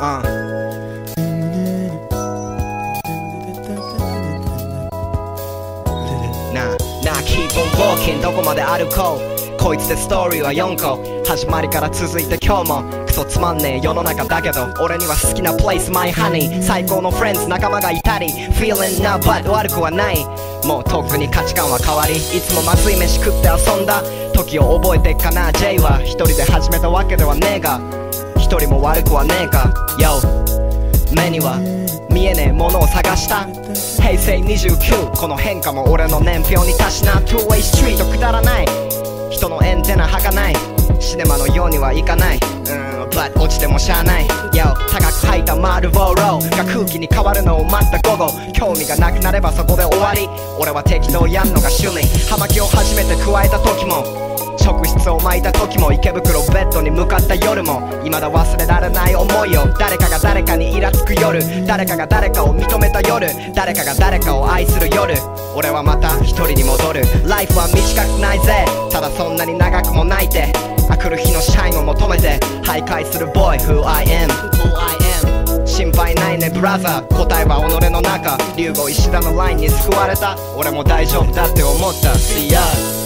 あん。なあ Keep on walking どこまで歩こう。こいつでストーリーは4個。始まりから続いて今日も。クソつまんねえ。世の中だけど。俺には好きな place my honey 最高のフレンズ仲間がいたり。Feeling now but 悪くはない。もう特くに価値観は変わり。いつもまずい飯食って遊んだ。時を覚えてっかな J は。一人で始めたわけではねえが。一人も悪くはねえか。Yo 目には見えねえものを探した。平成29この変化も俺の年表に達しな。Two-way street くだらない。人のエンテナ儚ない。シネマのようにはいかない。うん But 落ちてもしゃあない。Yo 高く吐いたマルボロー。が空気に変わるのを待った午後。興味がなくなればそこで終わり。俺は適当やんのが趣味。葉巻を初めて加えた時も。職質を巻いた時も池袋ベッドに向かった夜も未だ忘れられない思いを。誰かが誰かにイラつく夜。誰かが誰かを認めた夜。誰かが誰かを愛する夜。俺はまた一人に戻る。ライフは短くないぜ。ただそんなに長くもないてあくる日のシャインを求めて。徘徊する Boy Who I am I am 心配ないねブラザー答えは己の中。竜吾石田のラインに救われた。俺も大丈夫だって思った。See ya